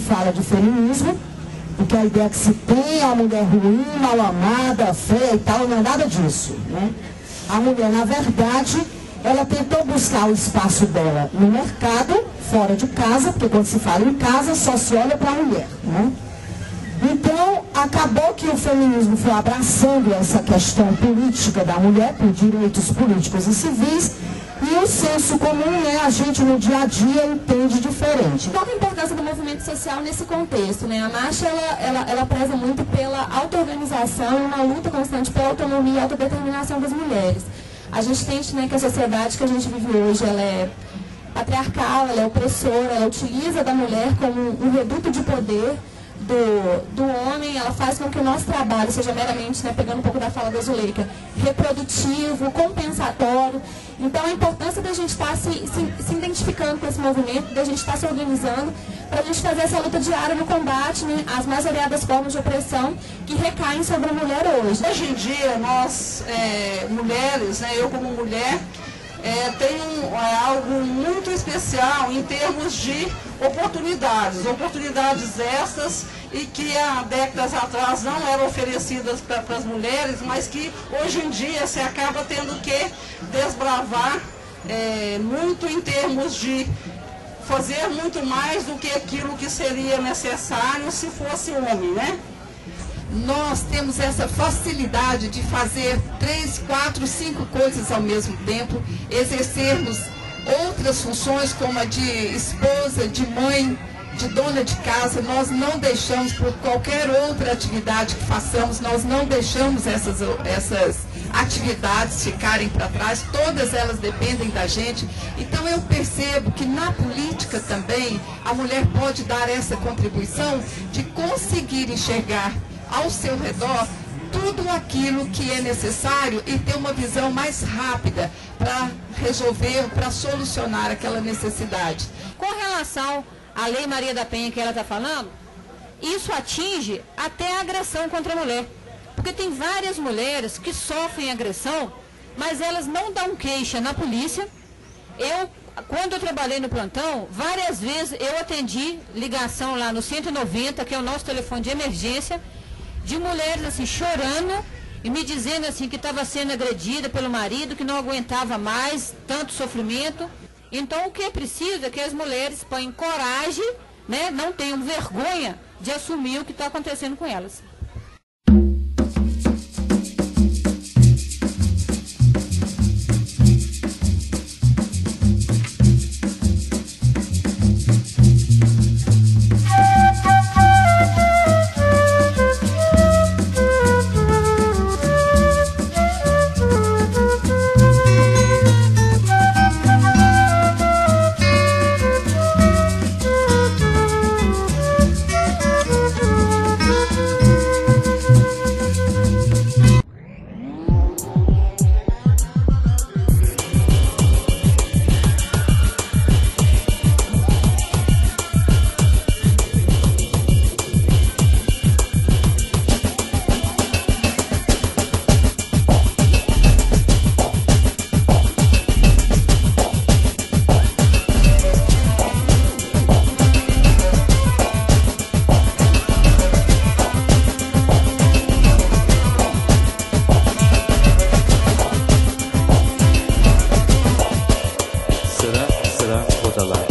fala de feminismo, porque a ideia que se tem é a mulher ruim, mal amada, feia e tal, não é nada disso. Né? A mulher, na verdade, ela tentou buscar o espaço dela no mercado, fora de casa, porque quando se fala em casa, só se olha para a mulher. Né? Então, acabou que o feminismo foi abraçando essa questão política da mulher, por direitos políticos e civis, e o senso comum, né, a gente no dia a dia entende diferente. Qual a importância do movimento social nesse contexto? Né? A marcha, ela, ela, ela preza muito pela auto-organização uma luta constante pela autonomia e autodeterminação das mulheres. A gente entende né, que a sociedade que a gente vive hoje, ela é patriarcal, ela é opressora, ela utiliza da mulher como um reduto de poder, do, do homem, ela faz com que o nosso trabalho seja meramente, né, pegando um pouco da fala da Zuleika, reprodutivo, compensatório. Então, a importância da gente estar se, se, se identificando com esse movimento, da gente estar se organizando, para a gente fazer essa luta diária no combate né, às mais variadas formas de opressão que recaem sobre a mulher hoje. Hoje em dia, nós, é, mulheres, né, eu como mulher, é, é, algo muito especial em termos de oportunidades, oportunidades essas e que há décadas atrás não eram oferecidas para as mulheres, mas que hoje em dia se acaba tendo que desbravar é, muito em termos de fazer muito mais do que aquilo que seria necessário se fosse homem, né? nós temos essa facilidade de fazer três, quatro, cinco coisas ao mesmo tempo, exercermos outras funções como a de esposa, de mãe, de dona de casa, nós não deixamos por qualquer outra atividade que façamos, nós não deixamos essas, essas atividades ficarem para trás, todas elas dependem da gente. Então eu percebo que na política também a mulher pode dar essa contribuição de conseguir enxergar ao seu redor tudo aquilo que é necessário e ter uma visão mais rápida para resolver, para solucionar aquela necessidade. Com relação à Lei Maria da Penha que ela está falando, isso atinge até a agressão contra a mulher. Porque tem várias mulheres que sofrem agressão, mas elas não dão queixa na polícia. Eu, quando eu trabalhei no plantão, várias vezes eu atendi ligação lá no 190, que é o nosso telefone de emergência, de mulheres assim chorando e me dizendo assim que estava sendo agredida pelo marido, que não aguentava mais tanto sofrimento. Então o que é preciso é que as mulheres ponham coragem, né, não tenham vergonha de assumir o que está acontecendo com elas. Rosa Live.